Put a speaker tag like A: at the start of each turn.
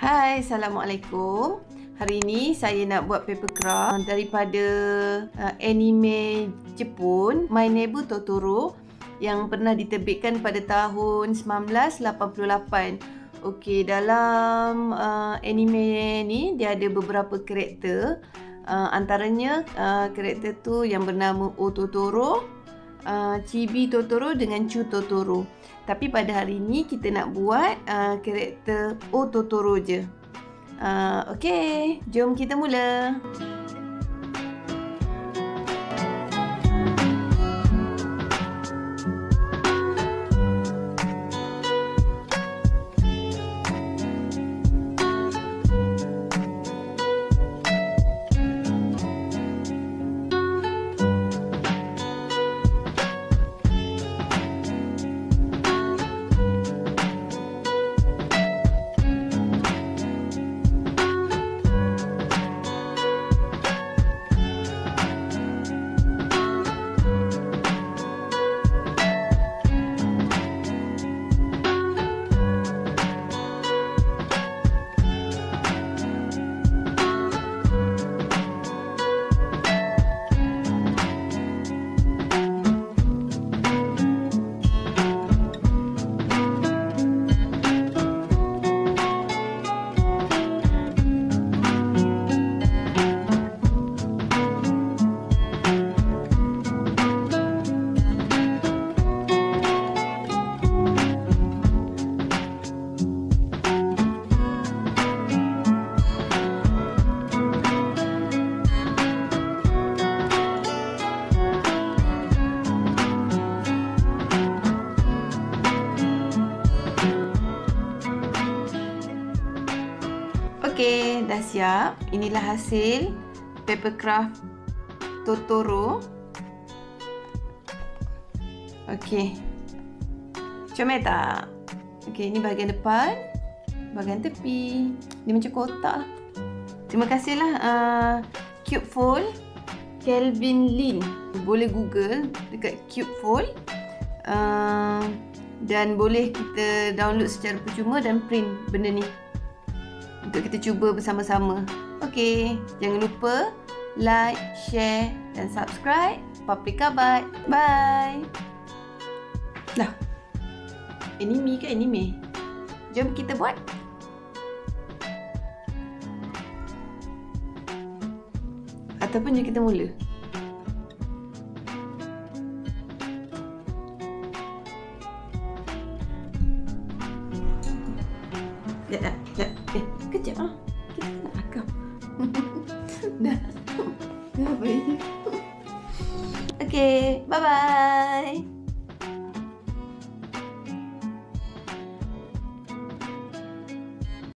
A: Hai, Assalamualaikum. Hari ini saya nak buat paper craft daripada uh, anime Jepun My Neighbor Totoro yang pernah diterbitkan pada tahun 1988. Okey, dalam uh, anime ni dia ada beberapa karakter. Uh, antaranya uh, karakter tu yang bernama O Totoro, uh, Chibi Totoro dengan Chu Totoro. Tapi pada hari ini kita nak buat uh, karakter O Totoro je. Uh, okay, jom kita mula. Okey, dah siap. Inilah hasil paper craft Totoro. Okey. Comel tak? Okey, ini bahagian depan. Bahagian tepi. Dia macam kotak lah. Terima kasihlah uh, Cube Fold Kelvin Lin. Boleh Google dekat Cube Fold. Uh, dan boleh kita download secara percuma dan print benda ni untuk kita cuba bersama-sama. Okey, jangan lupa like, share dan subscribe Paprika Bite. Bye. Lah. Anime ke anime? Jom kita buat. Ataupun jom kita mula. Sekejap, sekejap, sekejap. Eh, kejap lah. Kita nak rakam. Dah. Dah baik. Okay, bye-bye.